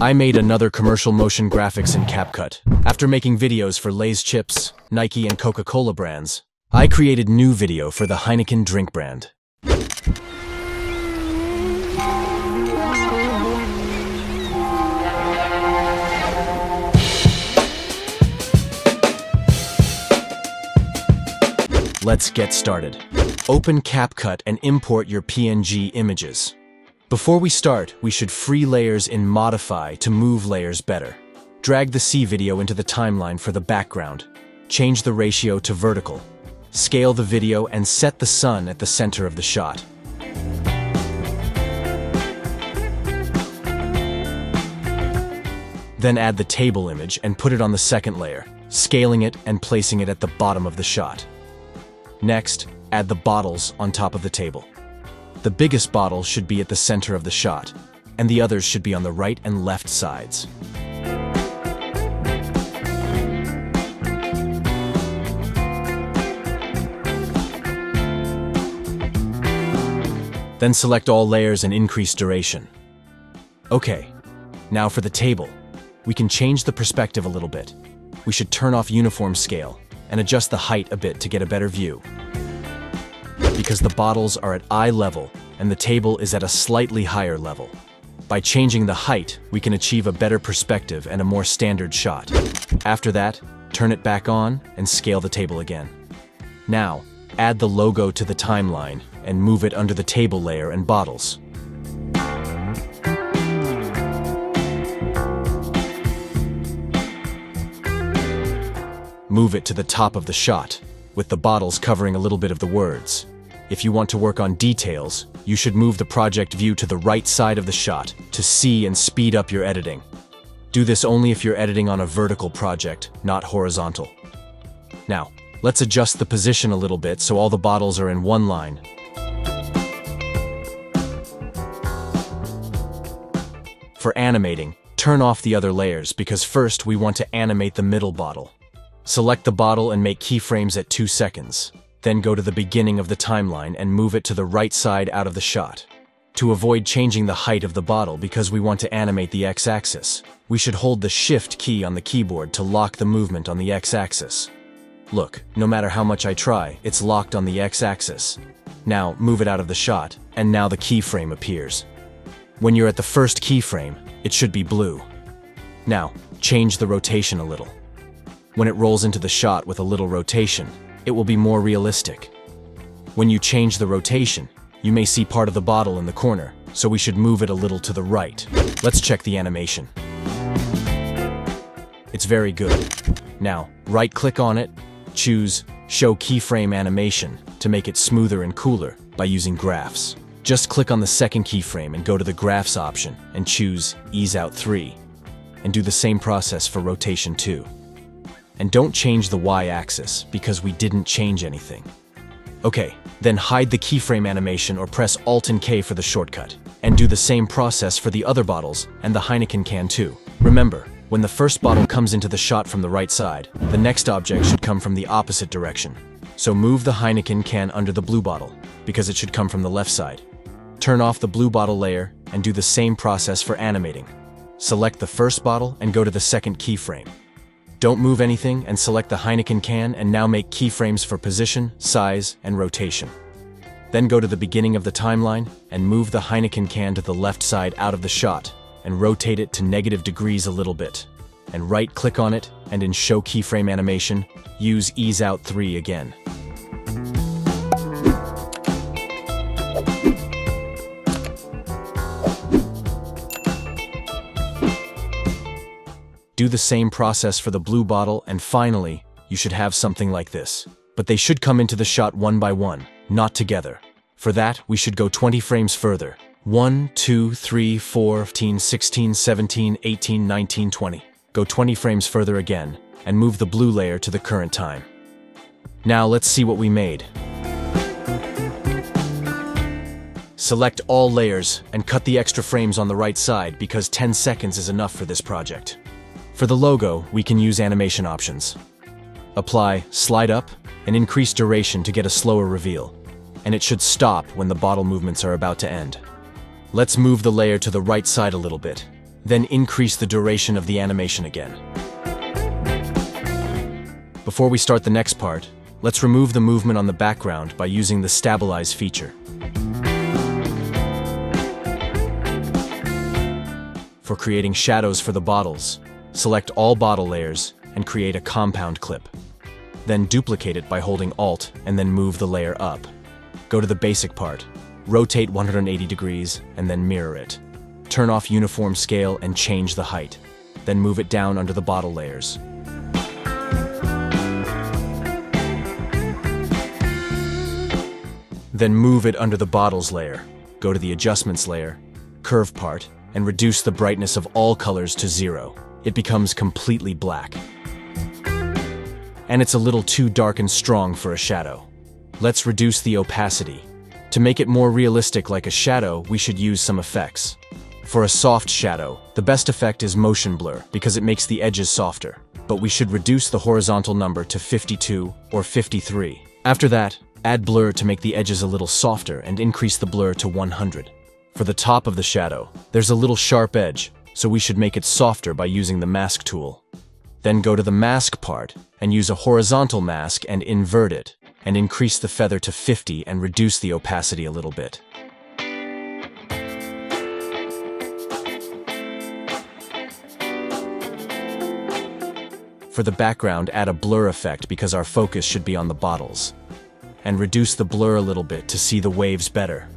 I made another commercial motion graphics in CapCut. After making videos for Lay's Chips, Nike, and Coca-Cola brands, I created new video for the Heineken drink brand. Let's get started. Open CapCut and import your PNG images. Before we start, we should free layers in Modify to move layers better. Drag the sea video into the timeline for the background. Change the ratio to vertical. Scale the video and set the sun at the center of the shot. Then add the table image and put it on the second layer, scaling it and placing it at the bottom of the shot. Next, add the bottles on top of the table. The biggest bottle should be at the center of the shot, and the others should be on the right and left sides. Then select all layers and increase duration. Okay, now for the table. We can change the perspective a little bit. We should turn off uniform scale and adjust the height a bit to get a better view. Because the bottles are at eye level and the table is at a slightly higher level. By changing the height, we can achieve a better perspective and a more standard shot. After that, turn it back on and scale the table again. Now, add the logo to the timeline and move it under the table layer and bottles. Move it to the top of the shot, with the bottles covering a little bit of the words. If you want to work on details, you should move the project view to the right side of the shot to see and speed up your editing. Do this only if you're editing on a vertical project, not horizontal. Now, let's adjust the position a little bit so all the bottles are in one line. For animating, turn off the other layers because first we want to animate the middle bottle. Select the bottle and make keyframes at 2 seconds. Then go to the beginning of the timeline and move it to the right side out of the shot. To avoid changing the height of the bottle because we want to animate the x-axis, we should hold the Shift key on the keyboard to lock the movement on the x-axis. Look, no matter how much I try, it's locked on the x-axis. Now, move it out of the shot, and now the keyframe appears. When you're at the first keyframe, it should be blue. Now, change the rotation a little. When it rolls into the shot with a little rotation, it will be more realistic. When you change the rotation, you may see part of the bottle in the corner, so we should move it a little to the right. Let's check the animation. It's very good. Now, right-click on it, choose Show Keyframe Animation to make it smoother and cooler by using graphs. Just click on the second keyframe and go to the Graphs option and choose Ease Out 3, and do the same process for Rotation 2. And don't change the y-axis, because we didn't change anything. Okay, then hide the keyframe animation or press Alt and K for the shortcut. And do the same process for the other bottles and the Heineken can too. Remember, when the first bottle comes into the shot from the right side, the next object should come from the opposite direction. So move the Heineken can under the blue bottle, because it should come from the left side. Turn off the blue bottle layer and do the same process for animating. Select the first bottle and go to the second keyframe. Don't move anything and select the Heineken can and now make keyframes for position, size, and rotation. Then go to the beginning of the timeline and move the Heineken can to the left side out of the shot and rotate it to negative degrees a little bit. And right-click on it and in Show Keyframe Animation, use Ease Out 3 again. Do the same process for the blue bottle, and finally, you should have something like this. But they should come into the shot one by one, not together. For that, we should go 20 frames further. 1, 2, 3, 4, 15, 16, 17, 18, 19, 20. Go 20 frames further again, and move the blue layer to the current time. Now let's see what we made. Select all layers and cut the extra frames on the right side because 10 seconds is enough for this project. For the logo, we can use animation options. Apply slide up and increase duration to get a slower reveal, and it should stop when the bottle movements are about to end. Let's move the layer to the right side a little bit, Then increase the duration of the animation again. Before we start the next part, let's remove the movement on the background by using the Stabilize feature. For creating shadows for the bottles, select all bottle layers and create a compound clip. Then duplicate it by holding Alt and then move the layer up. Go to the basic part, rotate 180 degrees, and then mirror it. Turn off uniform scale and change the height. Then move it down under the bottle layers. Then move it under the bottles layer. Go to the adjustments layer, curve part, and reduce the brightness of all colors to zero. It becomes completely black. And it's a little too dark and strong for a shadow. Let's reduce the opacity. To make it more realistic like a shadow, we should use some effects. For a soft shadow, the best effect is motion blur because it makes the edges softer. But we should reduce the horizontal number to 52 or 53. After that, add blur to make the edges a little softer and increase the blur to 100. For the top of the shadow, there's a little sharp edge, so we should make it softer by using the mask tool. Then go to the mask part and use a horizontal mask and invert it, and increase the feather to 50 and reduce the opacity a little bit. For the background, add a blur effect because our focus should be on the bottles. And reduce the blur a little bit to see the waves better.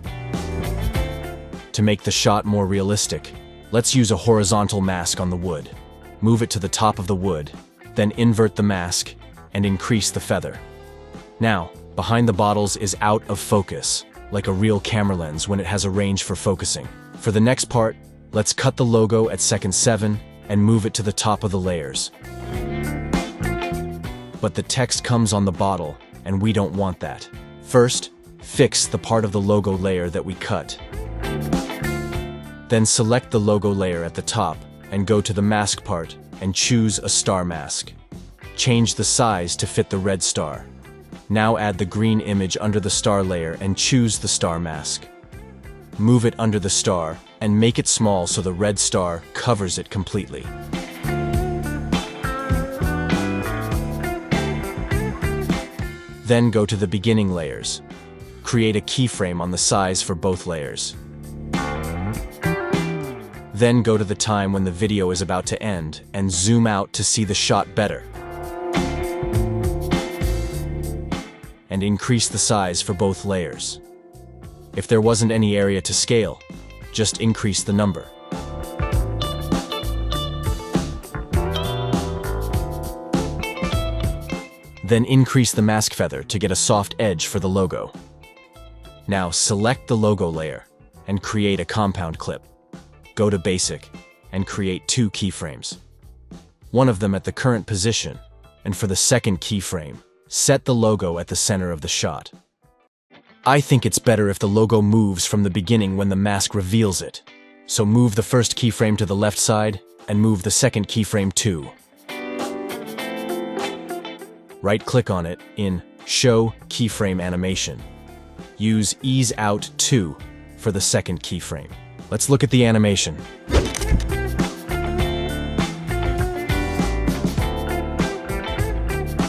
To make the shot more realistic, let's use a horizontal mask on the wood. Move it to the top of the wood, then invert the mask and increase the feather. Now, behind the bottles is out of focus, like a real camera lens when it has a range for focusing. For the next part, let's cut the logo at second 7 and move it to the top of the layers. But the text comes on the bottle, and we don't want that. First, fix the part of the logo layer that we cut. Then select the logo layer at the top and go to the mask part and choose a star mask. Change the size to fit the red star. Now add the green image under the star layer and choose the star mask. Move it under the star and make it small so the red star covers it completely. Then go to the beginning layers. Create a keyframe on the size for both layers. Then go to the time when the video is about to end and zoom out to see the shot better. And increase the size for both layers. If there wasn't any area to scale, just increase the number. Then increase the mask feather to get a soft edge for the logo. Now select the logo layer and create a compound clip go to Basic, and create two keyframes. One of them at the current position, and for the second keyframe, set the logo at the center of the shot. I think it's better if the logo moves from the beginning when the mask reveals it. So move the first keyframe to the left side, and move the second keyframe too. Right-click on it in Show Keyframe Animation. Use Ease Out 2 for the second keyframe. Let's look at the animation.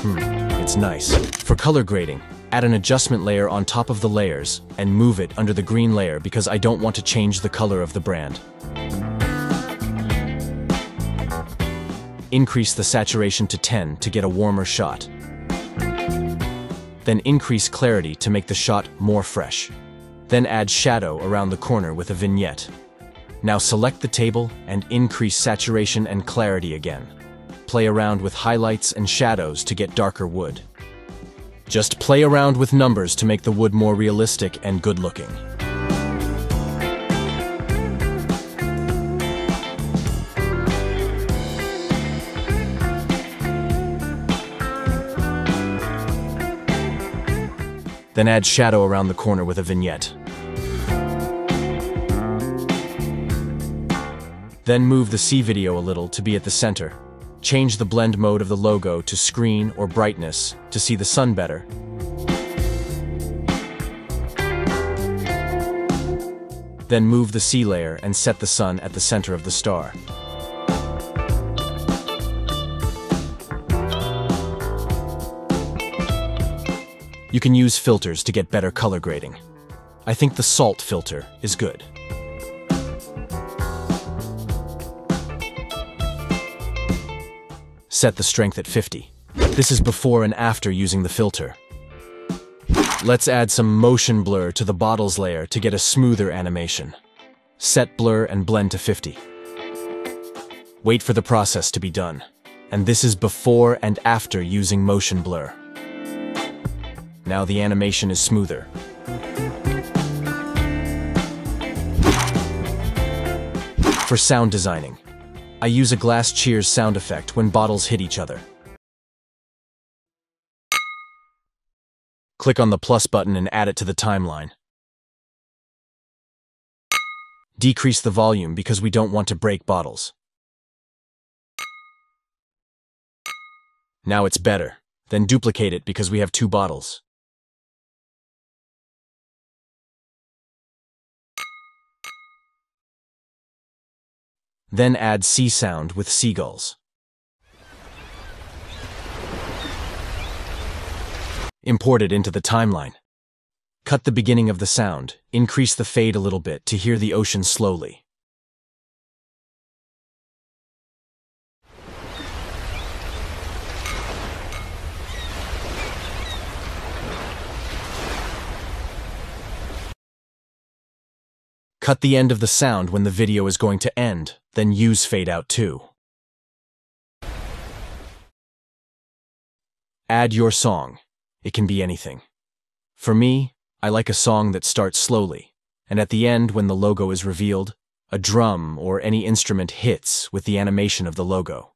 Hmm, it's nice. For color grading, add an adjustment layer on top of the layers and move it under the green layer because I don't want to change the color of the brand. Increase the saturation to 10 to get a warmer shot. Then increase clarity to make the shot more fresh. Then add shadow around the corner with a vignette. Now select the table and increase saturation and clarity again. Play around with highlights and shadows to get darker wood. Just play around with numbers to make the wood more realistic and good-looking. Then add shadow around the corner with a vignette. Then move the sea video a little to be at the center. Change the blend mode of the logo to screen or brightness to see the sun better. Then move the sea layer and set the sun at the center of the star. You can use filters to get better color grading. I think the salt filter is good. Set the strength at 50. This is before and after using the filter. Let's add some motion blur to the bottles layer to get a smoother animation. Set blur and blend to 50. Wait for the process to be done. And this is before and after using motion blur. Now the animation is smoother. For sound designing, I use a glass cheers sound effect when bottles hit each other. Click on the plus button and add it to the timeline. Decrease the volume because we don't want to break bottles. Now it's better. Then duplicate it because we have two bottles. Then add sea sound with seagulls. Import it into the timeline. Cut the beginning of the sound, increase the fade a little bit to hear the ocean slowly. Cut the end of the sound when the video is going to end, then use fade out too. Add your song. It can be anything. For me, I like a song that starts slowly, and at the end when the logo is revealed, a drum or any instrument hits with the animation of the logo.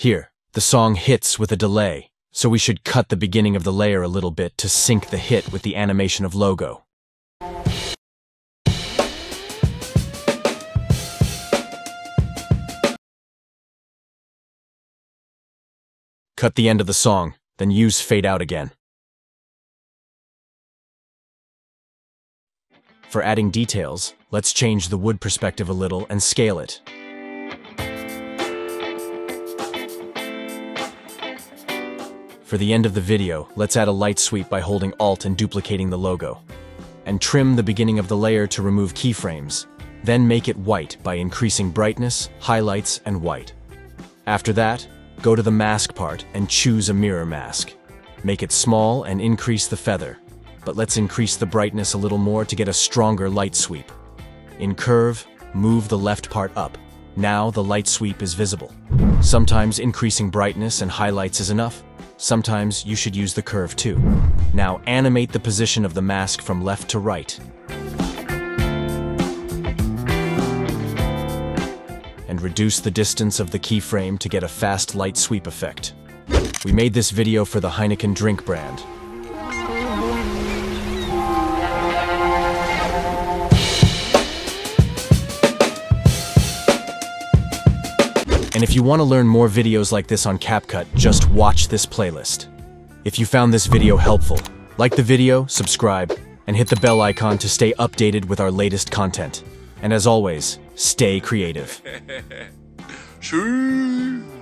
Here, the song hits with a delay, so we should cut the beginning of the layer a little bit to sync the hit with the animation of logo. Cut the end of the song, then use fade out again. For adding details, let's change the wood perspective a little and scale it. For the end of the video, let's add a light sweep by holding Alt and duplicating the logo. And trim the beginning of the layer to remove keyframes. Then make it white by increasing brightness, highlights, and white. After that, go to the mask part and choose a mirror mask. Make it small and increase the feather, but let's increase the brightness a little more to get a stronger light sweep. In curve, move the left part up. Now the light sweep is visible. Sometimes increasing brightness and highlights is enough, Sometimes you should use the curve too. Now animate the position of the mask from left to right. And reduce the distance of the keyframe to get a fast light sweep effect. We made this video for the Heineken drink brand, And if you want to learn more videos like this on CapCut, just watch this playlist. If you found this video helpful, like the video, subscribe, and hit the bell icon to stay updated with our latest content. And as always, stay creative.